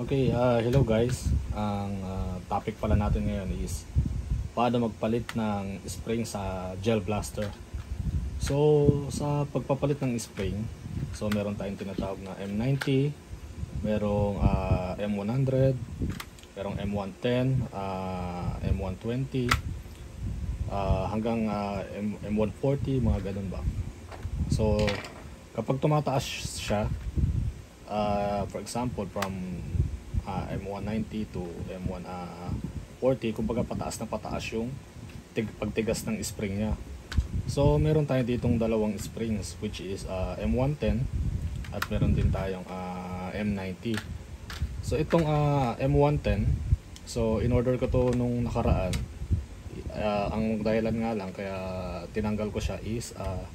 Okay, uh, hello guys. Ang uh, topic pala natin ngayon is paano magpalit ng spring sa gel blaster. So, sa pagpapalit ng spring, so meron tayong tinatawag na M90, merong uh, M100, merong M110, uh, M120, uh, hanggang uh, M M140, mga ganun ba. So, kapag tumataas siya, uh, for example, from uh, M190 to M140 kumbaga pataas na pataas yung tig pagtigas ng spring niya. So meron tayo ditong dalawang springs which is uh, M110 at meron din tayong uh, M90 so itong uh, M110 so in order ko to nung nakaraan uh, ang dahilan nga lang kaya tinanggal ko siya is uh,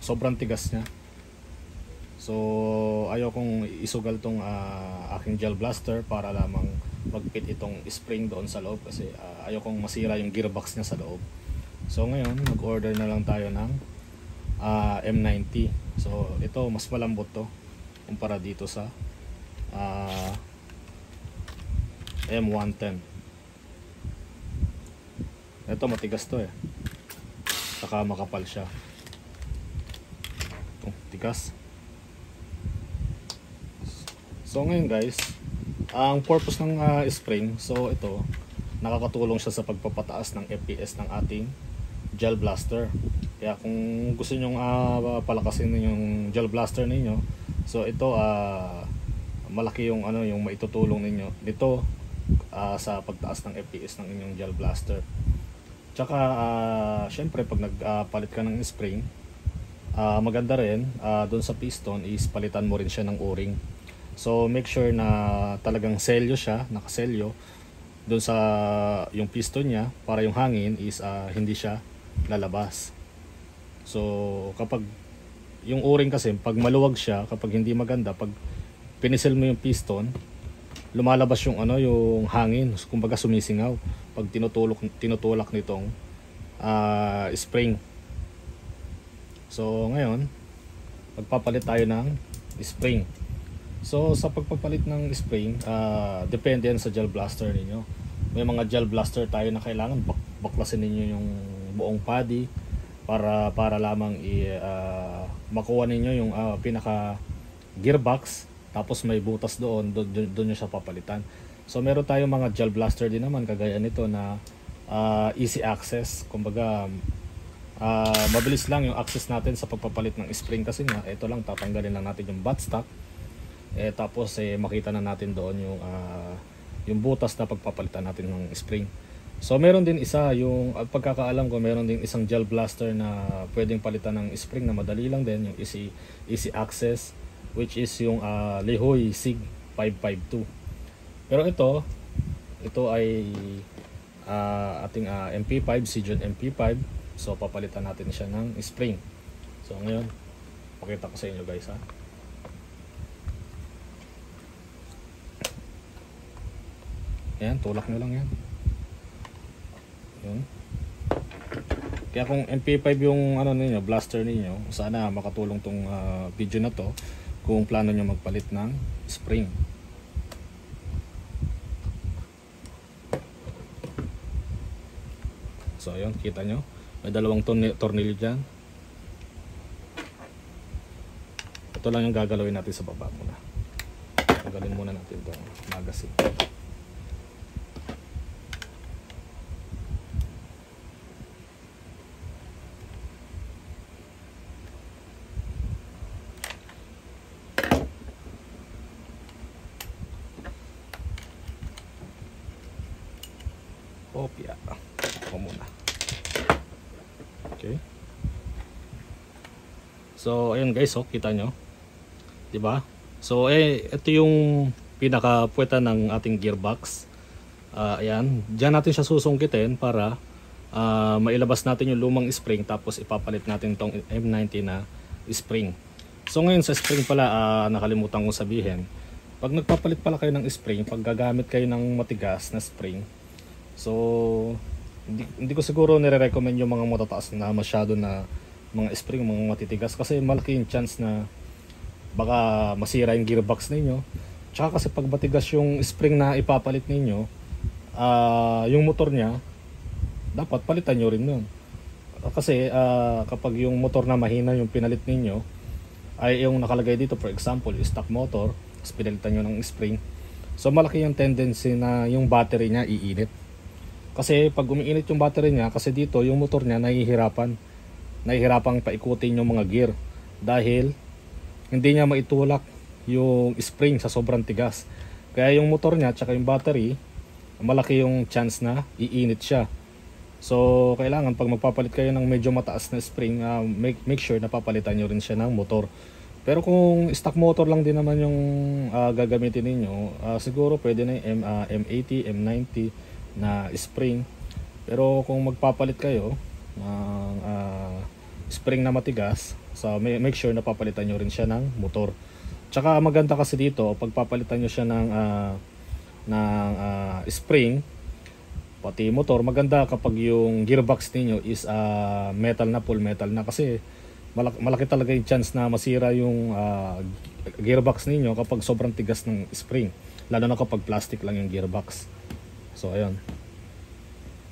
sobrang tigas niya So, ayaw kong isugal tong uh, aking gel blaster para lamang magpit itong spring doon sa loob kasi uh, ayaw kong masira yung gearbox niya sa loob. So, ngayon, nag-order na lang tayo ng uh, M90. So, ito, mas malambot to kumpara dito sa uh, M110. Ito, matigas to eh. Saka makapal siya. Ito, tigas. So ngayon guys, ang purpose ng uh, spring, so ito, nakakatulong siya sa pagpapataas ng FPS ng ating gel blaster. Kaya kung gusto niyo uh, palakasin yung gel blaster ninyo, so ito uh, malaki yung ano yung maitutulong ninyo nito uh, sa pagtaas ng FPS ng inyong gel blaster. Tsaka uh, syempre pag nagpalit uh, ka ng spring, uh, maganda rin uh, doon sa piston is palitan mo rin siya ng o-ring So make sure na talagang selyo siya, nakaselyo doon sa yung piston niya para yung hangin is uh, hindi siya lalabas. So kapag yung o-ring kasi pag maluwag siya, kapag hindi maganda, pag pinisil mo yung piston, lumalabas yung ano yung hangin, kumbaga sumisingaw pag tinutulok tinutulak nitong uh, spring. So ngayon, magpapalit tayo ng spring. So sa pagpapalit ng spring, uh, depende yan sa gel blaster ninyo. May mga gel blaster tayo na kailangan bak baklasin ninyo yung buong body para para lamang i uh, makuha ninyo yung uh, pinaka gearbox tapos may butas doon doon, doon nyo siya papalitan. So meron tayong mga gel blaster din naman kagaya nito na uh, easy access. Kumbaga uh, mabilis lang yung access natin sa pagpapalit ng spring kasi nga ito lang tatanggalin lang natin yung buttstock eh tapos eh makita na natin doon yung uh, yung butas na pagpapalitan natin ng spring. So meron din isa yung uh, pagkakaalam ko meron din isang gel blaster na pwedeng palitan ng spring na madali lang din yung easy easy access which is yung uh, Lehoy SIG 552 pero ito ito ay uh, ating uh, MP5 Sijon MP5 so papalitan natin siya ng spring. So ngayon pakita ko sa inyo guys ha Ayan, tulak nyo lang yan. Yun. Kaya kung MP5 yung ano ninyo, blaster ninyo, sana makatulong tong uh, video na to kung plano nyo magpalit ng spring. So ayun, kita nyo. May dalawang tornilyo dyan. Ito lang yung gagalawin natin sa baba muna. Tagalin muna natin itong magazine. Kopya ako muna. Okay. So ayun guys oh kita nyo. Ba so eh ito yung pinaka puweta ng ating gearbox. Uh, ayan. Diyan natin siya susungkitin para uh, mailabas natin yung lumang spring tapos ipapalit natin tong M90 na spring. So ngayon sa spring pala uh, nakalimutan kong sabihin pag nagpapalit pala kayo ng spring pag gagamit kayo ng matigas na spring So, hindi, hindi ko siguro nire-recommend yung mga matataas na masyado na mga spring, mga matitigas kasi malaki yung chance na baka masira yung gearbox ninyo Tsaka kasi pag matigas yung spring na ipapalit ninyo, ah, yung motor niya, dapat palitan nyo rin nun. Kasi ah, kapag yung motor na mahina yung pinalit ninyo, ay yung nakalagay dito for example, stock motor, tapos pinalitan nyo ng spring, so malaki yung tendency na yung battery niya iinit. Kasi pag umiinit yung battery niya, kasi dito yung motor niya nahihirapan. Nahihirapang paikutin yung mga gear. Dahil hindi niya maitulak yung spring sa sobrang tigas. Kaya yung motor niya at yung battery, malaki yung chance na iinit siya. So, kailangan pag magpapalit kayo ng medyo mataas na spring, uh, make, make sure na papalitan nyo rin siya ng motor. Pero kung stock motor lang din naman yung uh, gagamitin ninyo, uh, siguro pwede na yung M, uh, M80, M90 na spring. Pero kung magpapalit kayo ng uh, spring na matigas, so make sure na papalitan nyo rin siya ng motor. Tsaka maganda kasi dito, pagpapalitan nyo siya ng, uh, ng uh, spring, pati motor, maganda kapag yung gearbox ninyo is uh, metal na, full metal na kasi malaki, malaki talaga yung chance na masira yung uh, gearbox ninyo kapag sobrang tigas ng spring. Lalo na kapag plastic lang yung gearbox. So, ayun.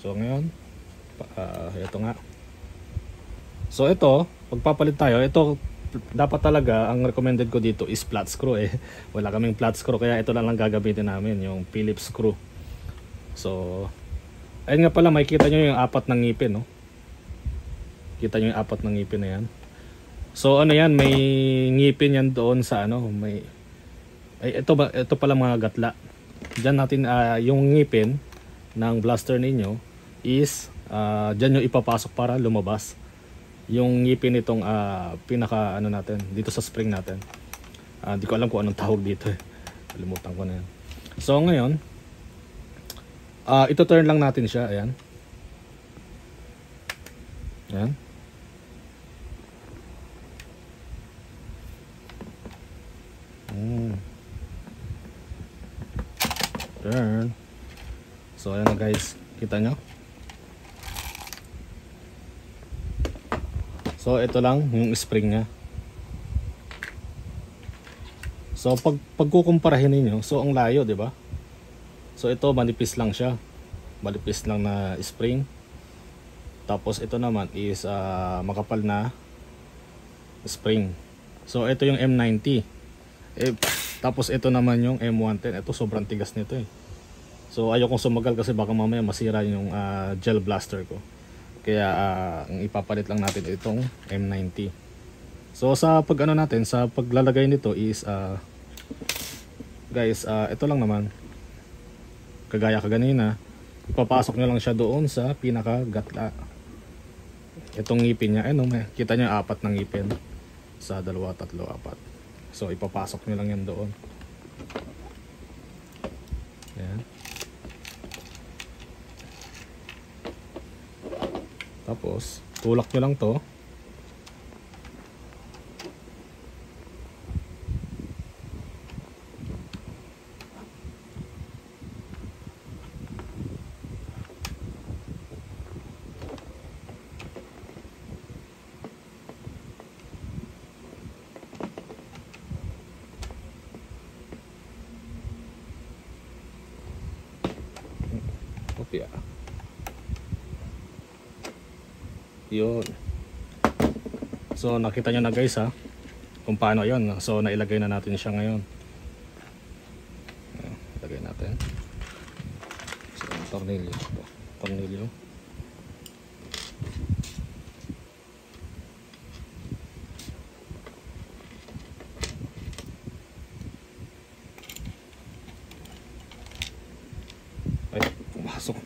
So, ngayon, uh, ito nga. So, ito, pagpapalit tayo, ito dapat talaga ang recommended ko dito is flat screw eh. Wala kaming flat screw kaya ito lang lang gagamitin namin yung Phillips screw. So ayun nga pala makikita nyo yung apat ng ngipin no. Kita nyo yung apat ng ngipin na yan. So ano yan may ngipin yan doon sa ano may ay ito ba ito pala mga gatla. Diyan natin uh, yung ngipin ng blaster ninyo is uh, diyan nyo ipapasok para lumabas yung ngipin nitong uh, pinaka ano natin dito sa spring natin. Uh, ko alam kung anong tawag dito eh. kalimutan ko na yan so ngayon uh, ito turn lang natin siya. Ayan. Ayan turn so ayan na guys kita nyo So ito lang yung spring niya. So pag pagkukumparahin niyo, so ang layo, 'di ba? So ito manipis lang siya. Manipis lang na spring. Tapos ito naman is uh, makapal na spring. So ito yung M90. Eh, tapos ito naman yung M110. Ito sobrang tigas nito eh. So ayokong sumagal kasi baka mamaya masira yung uh, gel blaster ko. Kaya uh, ang ipapalit lang natin itong M90. So sa pag ano natin, sa paglalagay nito is uh, guys, uh, ito lang naman. Kagaya kaganina, ipapasok nyo lang siya doon sa pinaka gatla. Itong ngipin niya, ano, may, kita niya apat ng ngipin. Sa dalawa, tatlo, apat. So ipapasok nyo lang yan doon. Ayan. Tapos, tulak nyo lang to. Kopya. yun. So nakita nyo na guys ha? Kung paano yon so nailagay na natin siya ngayon. Ilagay natin. So tornilyo. Tornilyo ay pumasok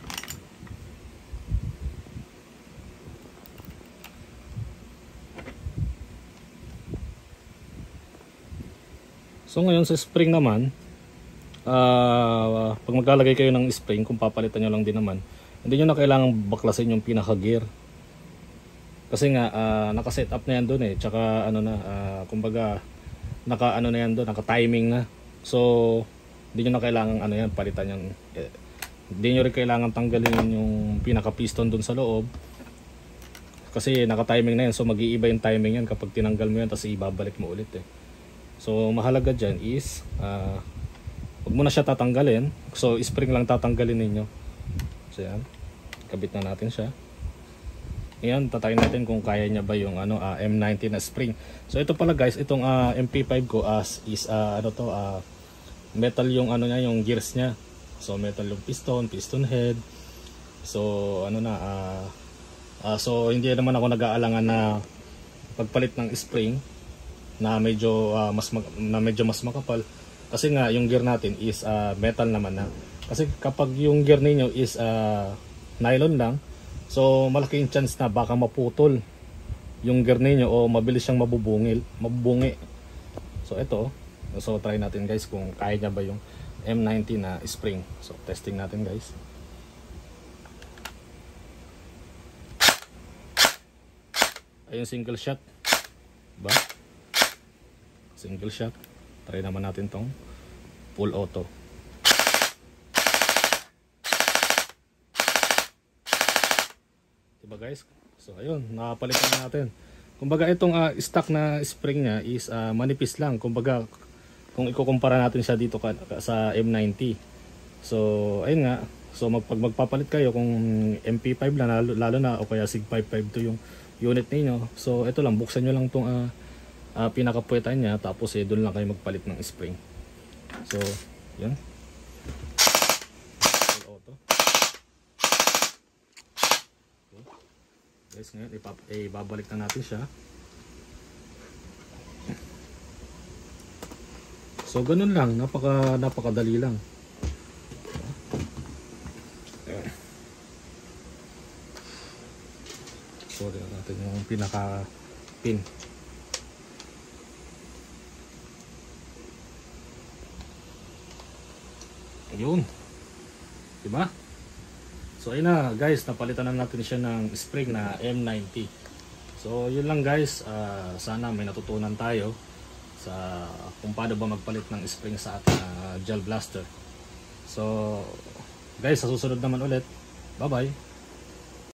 So ngayon sa spring naman, uh, pag maglalagay kayo ng spring, kung papalitan nyo lang din naman, hindi nyo na kailangan baklasin yung pinaka gear. Kasi nga, uh, naka-set up na yan doon eh. Tsaka ano na, uh, kumbaga, naka ano na yan doon, naka-timing na. So, hindi nyo na kailangan ano yan, palitan yan. Eh, hindi nyo rin kailangan tanggalin yung pinaka-piston doon sa loob. Kasi naka-timing na yan, so mag-iiba yung timing yan kapag tinanggal mo yan, tapos ibabalik mo ulit eh. So mahalaga dyan is uh, Huwag mo na siya tatanggalin. So, spring lang tatanggalin ninyo. So, yan. Kabit na natin siya. Ngayon, tatayin natin kung kaya niya ba yung ano, ah, M90 na spring. So, ito pala guys, itong ah, MP5 ko as is ah, ano to, ah, metal yung ano niya, yung gears niya. So, metal yung piston, piston head. So, ano na, ah, ah, so hindi naman ako nag-aalangan na pagpalit ng spring na medyo ah, mas mag- na medyo mas makapal. Kasi nga yung gear natin is ah, metal naman na. Kasi kapag yung gear ninyo is ah, nylon lang so malaki yung chance na baka maputol yung gear ninyo o mabilis siyang mabubungil mabubungi. So ito so try natin guys kung kaya niya ba yung M90 na spring. So testing natin guys. Ayun single shot. Ba single shot. Try naman natin tong full auto. Diba guys? So ayun nakapalitan na natin. Kumbaga itong ah, stock na spring niya is ah, manipis lang. Kumbaga kung ikukumpara natin siya dito ka, sa M90 so ayun nga. So mag, pag magpapalit kayo kung MP5 lang lalo, lalo na o kaya SIG 552 yung unit ninyo. So ito lang buksan nyo lang tong uh, uh, pinakapuwetan niya tapos eh doon lang kayo magpalit ng spring. So Full auto. Okay. guys ngayon ipap eh, babalik na natin siya. So ganun lang. Napaka napakadali lang. Sorry natin yung pinaka pin Ayun. Diba? So ayun na guys, napalitan na natin siya ng spring na M90. So yun lang guys, Ah, sana may natutunan tayo sa kung paano ba magpalit ng spring sa ating ah, gel blaster. So guys, sa susunod naman ulit. Bye bye.